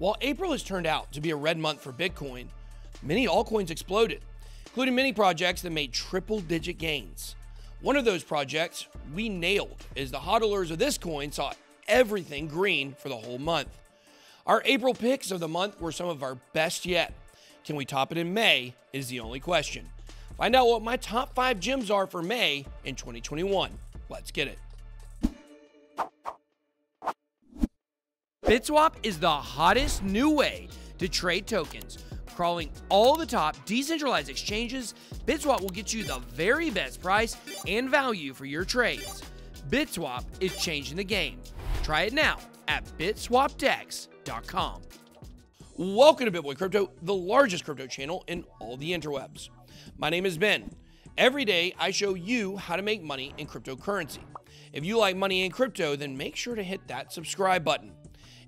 While April has turned out to be a red month for Bitcoin, many altcoins exploded, including many projects that made triple digit gains. One of those projects we nailed as the hodlers of this coin saw everything green for the whole month. Our April picks of the month were some of our best yet. Can we top it in May? Is the only question. Find out what my top five gems are for May in 2021. Let's get it. BitSwap is the hottest new way to trade tokens. Crawling all the top decentralized exchanges, BitSwap will get you the very best price and value for your trades. BitSwap is changing the game. Try it now at bitswapdex.com. Welcome to BitBoy Crypto, the largest crypto channel in all the interwebs. My name is Ben. Every day, I show you how to make money in cryptocurrency. If you like money in crypto, then make sure to hit that subscribe button.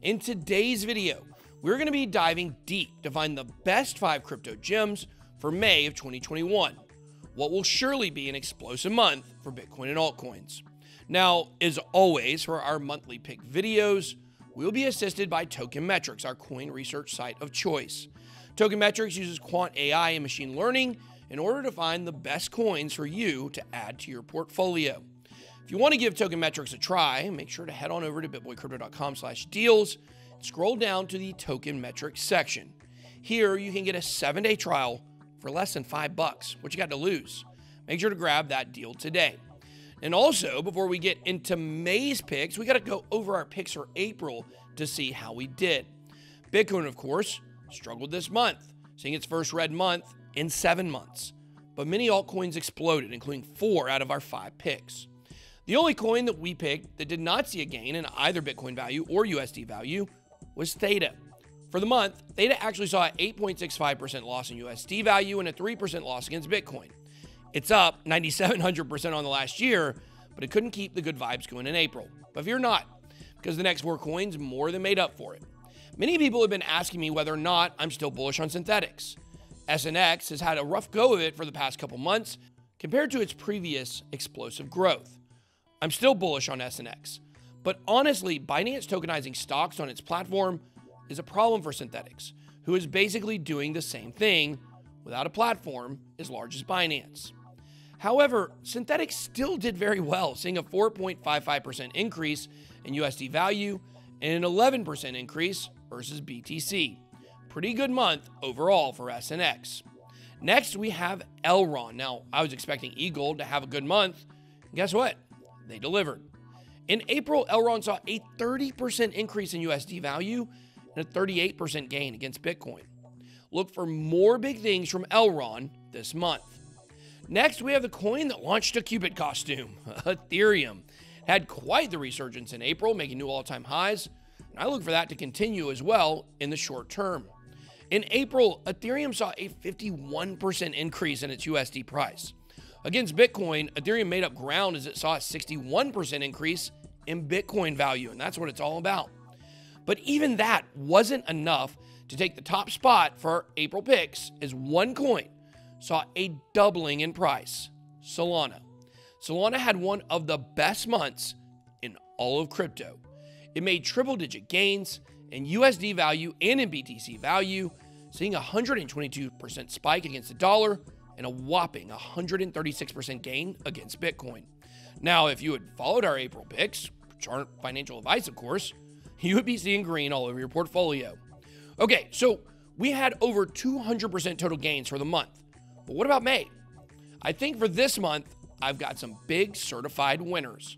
In today's video, we're going to be diving deep to find the best five crypto gems for May of 2021, what will surely be an explosive month for Bitcoin and altcoins. Now, as always, for our monthly pick videos, we'll be assisted by Token Metrics, our coin research site of choice. Token Metrics uses quant AI and machine learning in order to find the best coins for you to add to your portfolio. If you want to give Token Metrics a try, make sure to head on over to bitboycrypto.com slash deals scroll down to the Token Metrics section. Here, you can get a seven-day trial for less than five bucks. What you got to lose? Make sure to grab that deal today. And also, before we get into May's picks, we got to go over our picks for April to see how we did. Bitcoin, of course, struggled this month, seeing its first red month in seven months. But many altcoins exploded, including four out of our five picks. The only coin that we picked that did not see a gain in either Bitcoin value or USD value was Theta. For the month, Theta actually saw an 8.65% loss in USD value and a 3% loss against Bitcoin. It's up 9,700% on the last year, but it couldn't keep the good vibes going in April. But fear not, because the next four coins more than made up for it. Many people have been asking me whether or not I'm still bullish on Synthetix. SNX has had a rough go of it for the past couple months compared to its previous explosive growth. I'm still bullish on SNX, but honestly, Binance tokenizing stocks on its platform is a problem for Synthetix, who is basically doing the same thing without a platform as large as Binance. However, Synthetix still did very well, seeing a 4.55% increase in USD value and an 11% increase versus BTC. Pretty good month overall for SNX. Next, we have Elrond. Now, I was expecting eGold to have a good month. Guess what? They delivered. In April, Elrond saw a 30% increase in USD value and a 38% gain against Bitcoin. Look for more big things from Elrond this month. Next, we have the coin that launched a Cupid costume, Ethereum. Had quite the resurgence in April, making new all time highs, and I look for that to continue as well in the short term. In April, Ethereum saw a 51% increase in its USD price. Against Bitcoin, Ethereum made up ground as it saw a 61% increase in Bitcoin value, and that's what it's all about. But even that wasn't enough to take the top spot for April picks, as one coin saw a doubling in price Solana. Solana had one of the best months in all of crypto. It made triple digit gains in USD value and in BTC value, seeing a 122% spike against the dollar and a whopping 136% gain against Bitcoin. Now, if you had followed our April picks, which aren't financial advice, of course, you would be seeing green all over your portfolio. Okay, so we had over 200% total gains for the month. But what about May? I think for this month, I've got some big certified winners.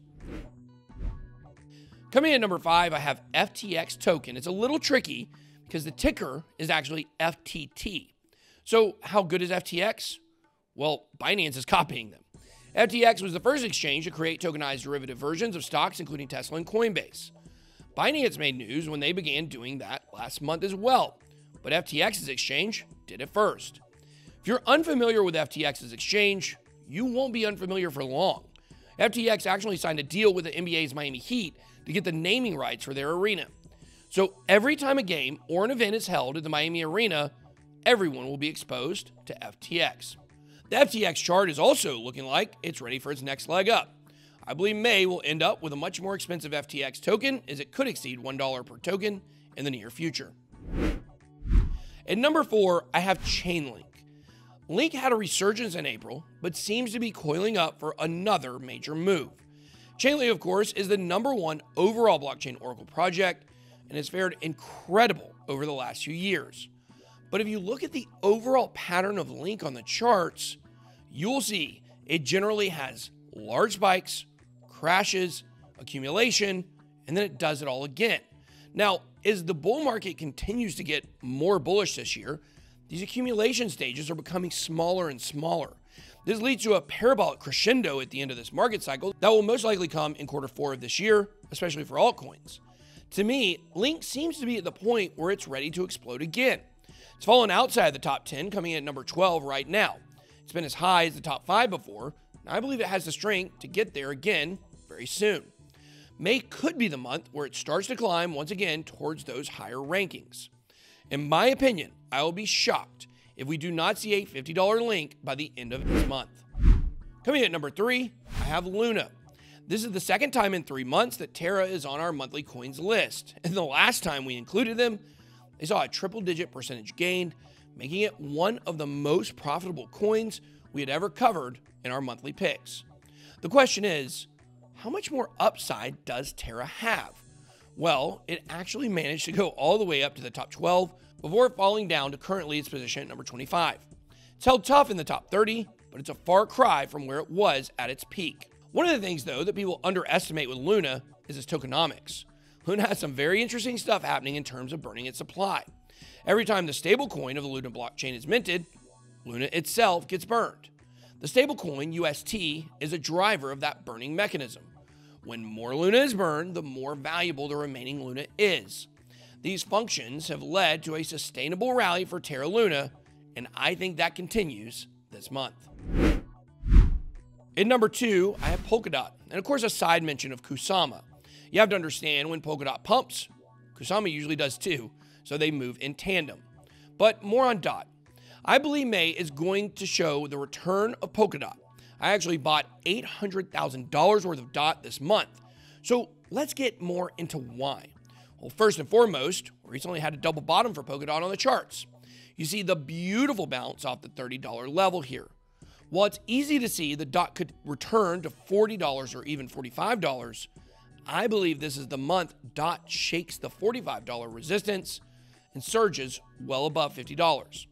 Coming in number five, I have FTX token. It's a little tricky because the ticker is actually FTT. So, how good is FTX? Well, Binance is copying them. FTX was the first exchange to create tokenized derivative versions of stocks, including Tesla and Coinbase. Binance made news when they began doing that last month as well, but FTX's exchange did it first. If you're unfamiliar with FTX's exchange, you won't be unfamiliar for long. FTX actually signed a deal with the NBA's Miami Heat to get the naming rights for their arena. So every time a game or an event is held at the Miami Arena, everyone will be exposed to FTX. The FTX chart is also looking like it's ready for its next leg up. I believe May will end up with a much more expensive FTX token as it could exceed $1 per token in the near future. At number four, I have Chainlink. Link had a resurgence in April, but seems to be coiling up for another major move. Chainlink, of course, is the number one overall blockchain Oracle project and has fared incredible over the last few years. But if you look at the overall pattern of Link on the charts, you'll see it generally has large spikes, crashes, accumulation, and then it does it all again. Now, as the bull market continues to get more bullish this year, these accumulation stages are becoming smaller and smaller. This leads to a parabolic crescendo at the end of this market cycle that will most likely come in quarter four of this year, especially for altcoins. To me, Link seems to be at the point where it's ready to explode again. It's fallen outside the top 10, coming in at number 12 right now. It's been as high as the top 5 before, and I believe it has the strength to get there again very soon. May could be the month where it starts to climb once again towards those higher rankings. In my opinion, I will be shocked if we do not see a $50 link by the end of this month. Coming in at number three, I have Luna. This is the second time in three months that Terra is on our monthly coins list. And the last time we included them, they saw a triple digit percentage gain, making it one of the most profitable coins we had ever covered in our monthly picks. The question is, how much more upside does Terra have? Well, it actually managed to go all the way up to the top 12 before falling down to currently its position at number 25. It's held tough in the top 30, but it's a far cry from where it was at its peak. One of the things, though, that people underestimate with Luna is its tokenomics. Luna has some very interesting stuff happening in terms of burning its supply. Every time the stablecoin of the Luna blockchain is minted, Luna itself gets burned. The stablecoin UST is a driver of that burning mechanism. When more Luna is burned, the more valuable the remaining Luna is. These functions have led to a sustainable rally for Terra Luna, and I think that continues this month. In number two, I have Polkadot, and of course, a side mention of Kusama. You have to understand when Polkadot pumps, Kusama usually does too, so they move in tandem. But more on DOT. I believe May is going to show the return of Polkadot. I actually bought $800,000 worth of DOT this month. So let's get more into why. Well, first and foremost, we recently had a double bottom for Polkadot on the charts. You see the beautiful bounce off the $30 level here. While it's easy to see the DOT could return to $40 or even $45, I believe this is the month DOT shakes the $45 resistance and surges well above $50.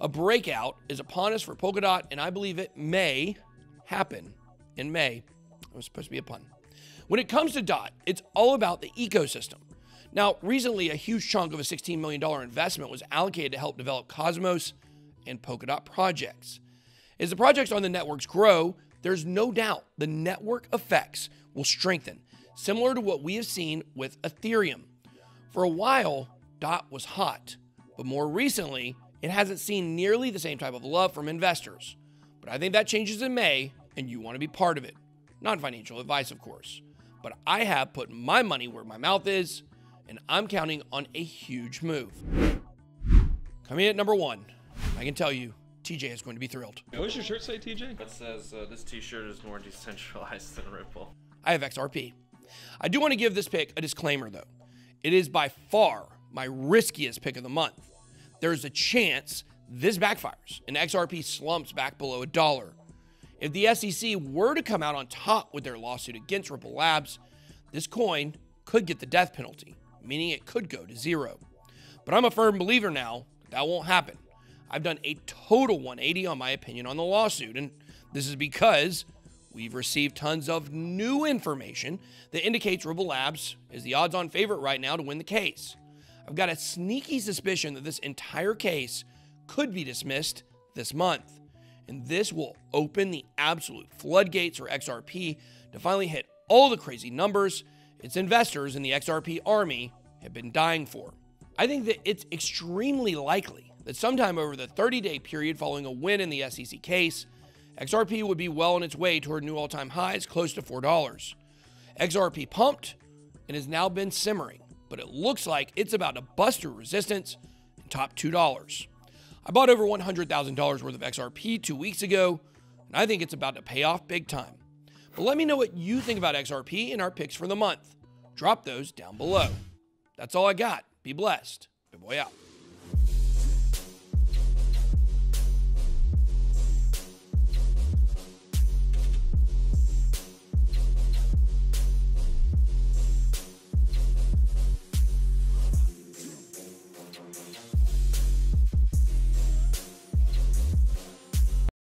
A breakout is upon us for Polkadot, and I believe it may happen in May. It was supposed to be a pun. When it comes to DOT, it's all about the ecosystem. Now, recently, a huge chunk of a $16 million investment was allocated to help develop Cosmos and Polkadot projects. As the projects on the networks grow, there's no doubt the network effects will strengthen, similar to what we have seen with Ethereum. For a while, DOT was hot, but more recently, it hasn't seen nearly the same type of love from investors. But I think that changes in May, and you want to be part of it. Not financial advice, of course. But I have put my money where my mouth is, and I'm counting on a huge move. Coming in at number one, I can tell you, TJ is going to be thrilled. What does your shirt say, TJ? It says uh, this T-shirt is more decentralized than Ripple. I have XRP. I do want to give this pick a disclaimer, though. It is by far my riskiest pick of the month there's a chance this backfires and XRP slumps back below a dollar. If the SEC were to come out on top with their lawsuit against Ripple Labs, this coin could get the death penalty, meaning it could go to zero. But I'm a firm believer now that, won't happen. I've done a total 180 on my opinion on the lawsuit, and this is because we've received tons of new information that indicates Ripple Labs is the odds on favorite right now to win the case. I've got a sneaky suspicion that this entire case could be dismissed this month. And this will open the absolute floodgates for XRP to finally hit all the crazy numbers its investors in the XRP army have been dying for. I think that it's extremely likely that sometime over the 30 day period following a win in the SEC case, XRP would be well on its way toward new all time highs close to $4. XRP pumped and has now been simmering but it looks like it's about to bust through resistance and top $2. I bought over $100,000 worth of XRP two weeks ago, and I think it's about to pay off big time. But let me know what you think about XRP and our picks for the month. Drop those down below. That's all I got. Be blessed. BitBoy out.